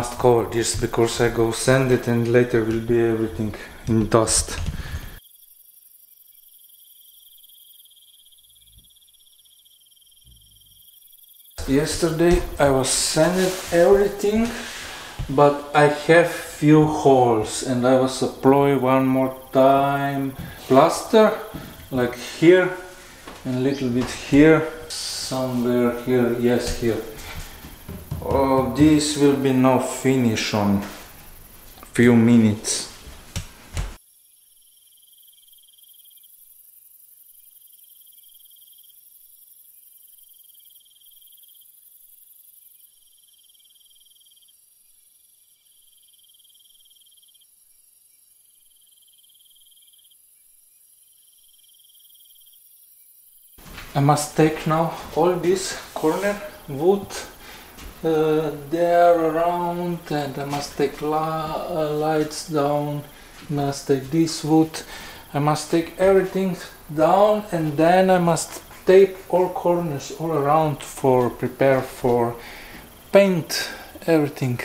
Must cover this because I go sand it and later will be everything in dust. Yesterday I was sanded everything but I have few holes and I was apply one more time plaster like here and little bit here somewhere here yes here oh this will be no finish on few minutes. I must take now all this corner wood uh, there around and I must take la- uh, lights down. I must take this wood. I must take everything down and then I must tape all corners all around for prepare for paint everything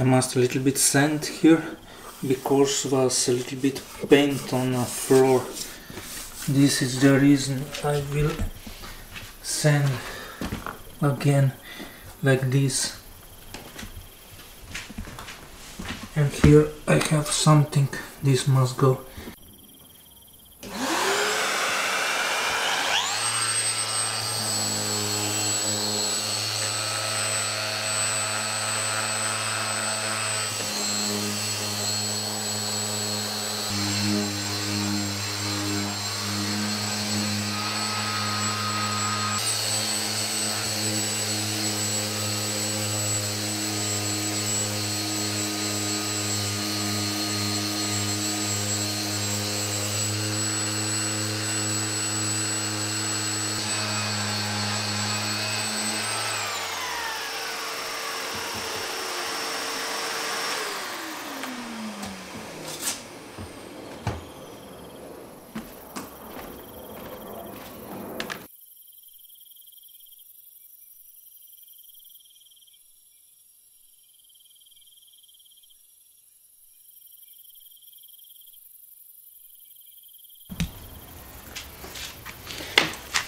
I must a little bit sand here because was a little bit paint on the floor. This is the reason I will sand again like this. And here I have something. This must go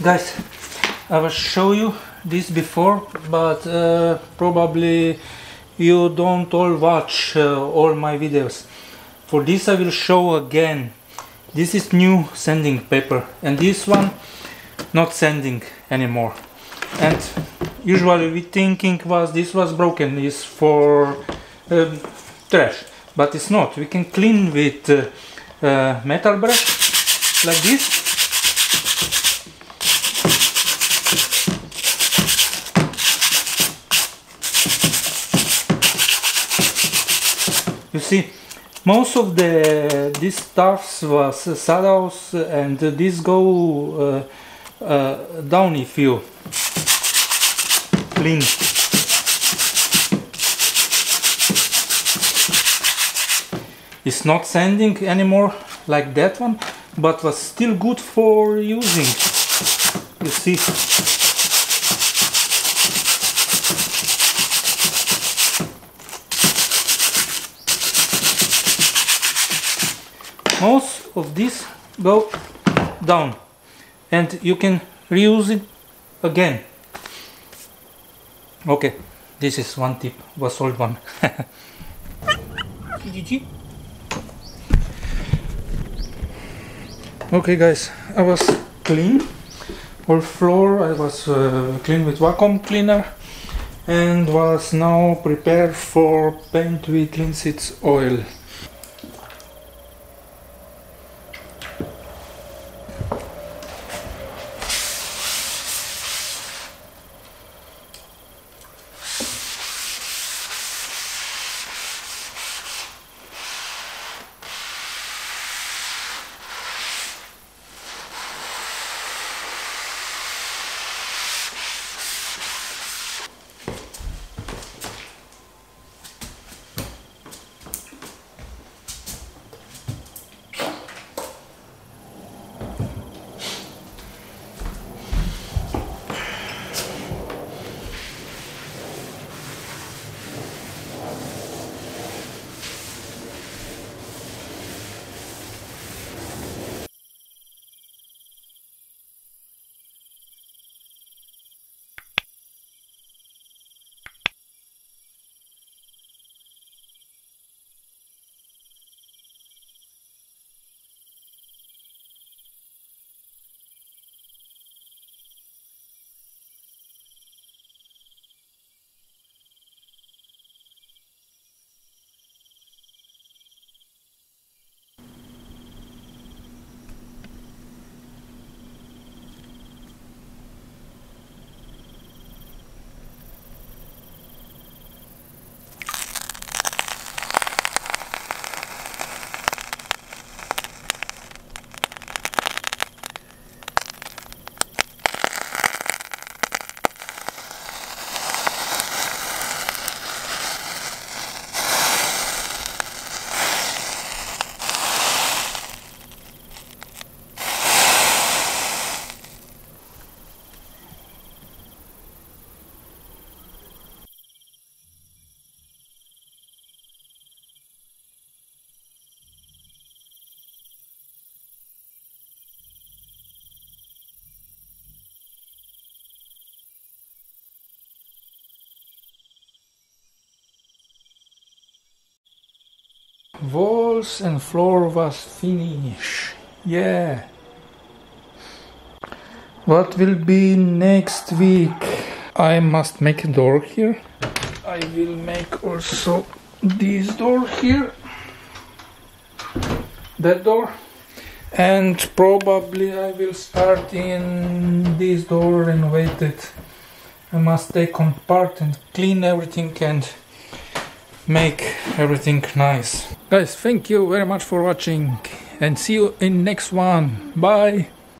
guys I will show you this before but uh, probably you don't all watch uh, all my videos. For this I will show again. This is new sanding paper and this one not sanding anymore. And usually we thinking was this was broken is for uh, trash but it's not. We can clean with uh, uh, metal brush like this see most of the these stuffs was saddles and this go uh, uh, down if you clean. It's not sanding anymore like that one but was still good for using. You see most of this go down and you can reuse it again. Okay this is one tip was old one. Okay guys I was clean. All floor I was uh, clean with vacuum cleaner and was now prepared for paint with linseed oil walls and floor was finished. Yeah. What will be next week? I must make a door here. I will make also this door here. That door. And probably I will start in this door and wait it. I must take apart and clean everything and make everything nice. Guys thank you very much for watching and see you in next one. Bye